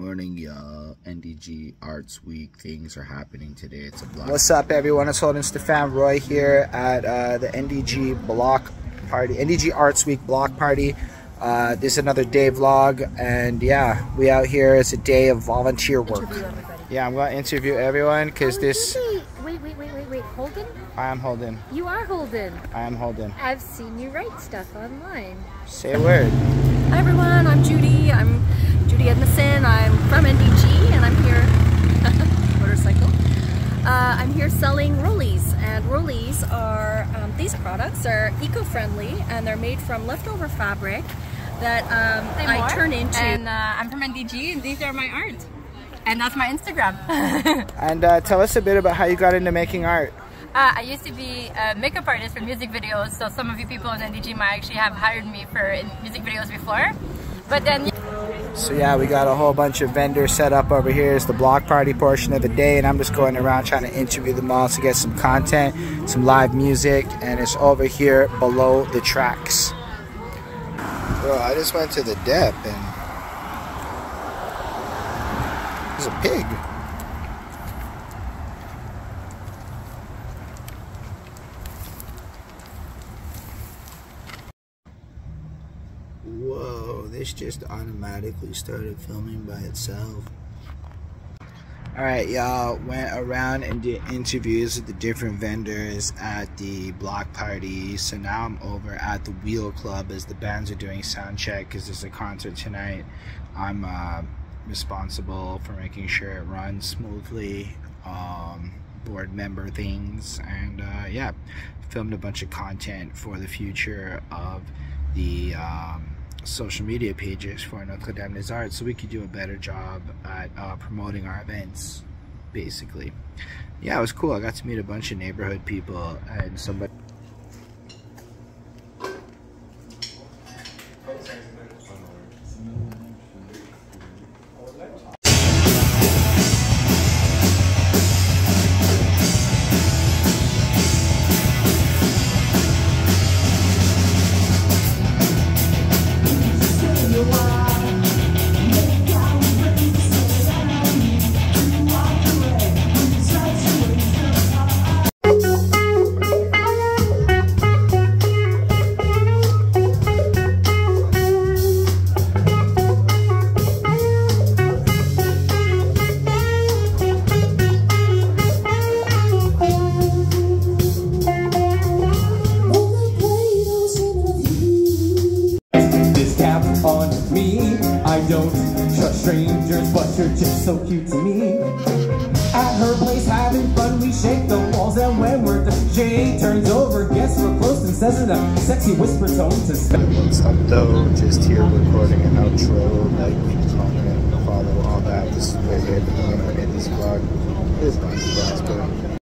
Morning, y'all. NDG Arts Week. Things are happening today. It's a block. What's up, everyone? It's Holden Stephan Roy here at uh, the NDG Block Party, NDG Arts Week Block Party. Uh, this is another day vlog, and yeah, we out here. It's a day of volunteer work. Yeah, I'm gonna interview everyone because Oh, this. Wait, wait, wait, wait, wait, wait. Holden? I am Holden. You are Holden. I am Holden. I've seen you write stuff online. Say a word. Hi everyone, I'm Judy. I'm Judy Edmondson. I'm from NDG and I'm here, motorcycle. Uh, I'm here selling rollies and rollies are, um, these products are eco-friendly and they're made from leftover fabric that um, I turn into. And uh, I'm from NDG, and these are my art. And that's my Instagram. And uh, tell us a bit about how you got into making art. uh, I used to be a makeup artist for music videos, so some of you people in NDG might actually have hired me for music videos before. But then, So yeah, we got a whole bunch of vendors set up over here. It's the block party portion of the day, and I'm just going around trying to interview them all to get some content, some live music, and it's over here below the tracks. Bro, I just went to the dep and there's a pig. This just automatically started filming by itself. Alright, y'all went around and did interviews with the different vendors at the block party. So now I'm over at the Wheel Club as the bands are doing sound check because there's a concert tonight. I'm uh, responsible for making sure it runs smoothly, um, board member things, and uh, yeah, filmed a bunch of content for the future of the um, social media pages for Notre Dame des Arts so we could do a better job at uh, promoting our events, basically. Yeah, it was cool. I got to meet a bunch of neighborhood people and somebody. Just so cute to me. At her place, having fun, we shake the walls, and when we're done, Jay turns over, gets real close, and says in a sexy whisper tone to. What's up though? Just here recording an outro. Like, comment, follow, all that. This is where we're in this vlog. This is my Prosper.